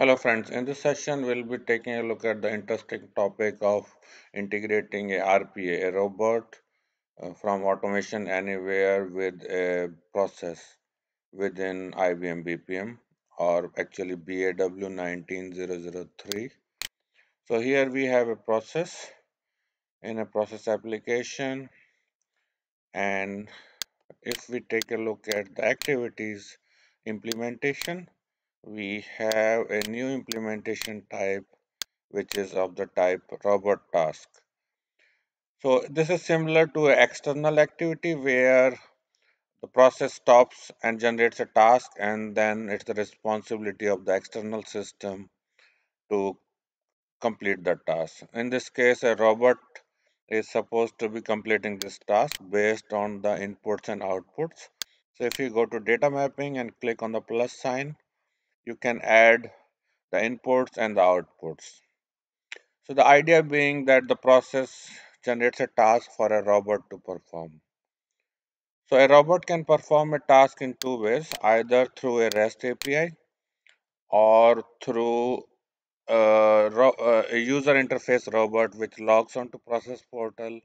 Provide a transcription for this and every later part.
Hello friends, in this session we'll be taking a look at the interesting topic of integrating a RPA, a robot uh, from automation anywhere with a process within IBM BPM or actually BAW 19003. So here we have a process in a process application and if we take a look at the activities implementation we have a new implementation type which is of the type robot task. So this is similar to an external activity where the process stops and generates a task and then it's the responsibility of the external system to complete the task. In this case, a robot is supposed to be completing this task based on the inputs and outputs. So if you go to data mapping and click on the plus sign, you can add the inputs and the outputs. So the idea being that the process generates a task for a robot to perform. So a robot can perform a task in two ways, either through a REST API or through a, user interface robot which logs onto process portal,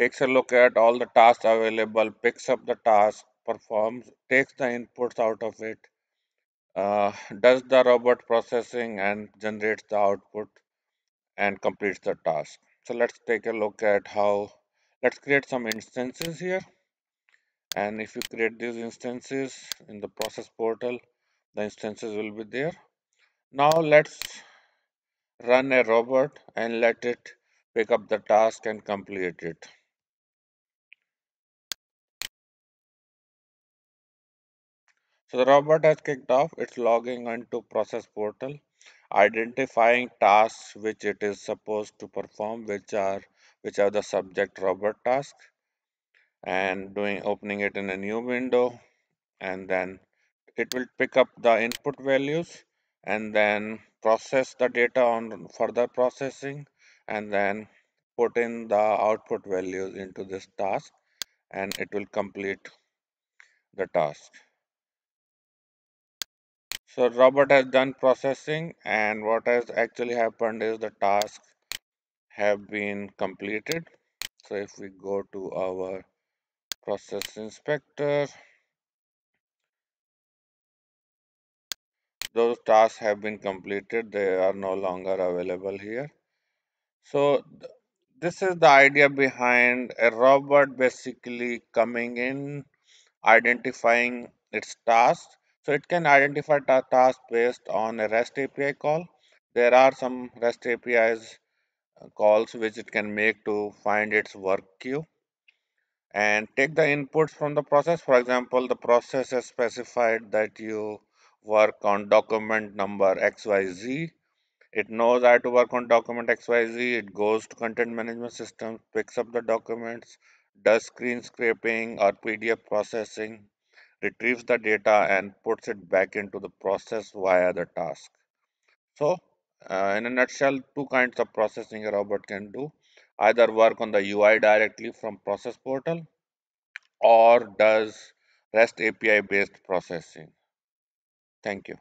takes a look at all the tasks available, picks up the task, performs, takes the inputs out of it, uh, does the robot processing and generates the output and completes the task. So let's take a look at how, let's create some instances here. And if you create these instances in the process portal, the instances will be there. Now let's run a robot and let it pick up the task and complete it. So the robot has kicked off, it's logging into process portal, identifying tasks which it is supposed to perform, which are which are the subject robot tasks and doing opening it in a new window and then it will pick up the input values and then process the data on further processing and then put in the output values into this task and it will complete the task. So robot has done processing and what has actually happened is the tasks have been completed. So if we go to our process inspector those tasks have been completed they are no longer available here so th this is the idea behind a robot basically coming in identifying its task so it can identify ta task based on a rest api call there are some rest apis uh, calls which it can make to find its work queue and take the inputs from the process. For example, the process has specified that you work on document number XYZ. It knows how to work on document XYZ. It goes to content management system, picks up the documents, does screen scraping or PDF processing, retrieves the data and puts it back into the process via the task. So, uh, in a nutshell, two kinds of processing a robot can do. Either work on the UI directly from process portal or does REST API based processing? Thank you.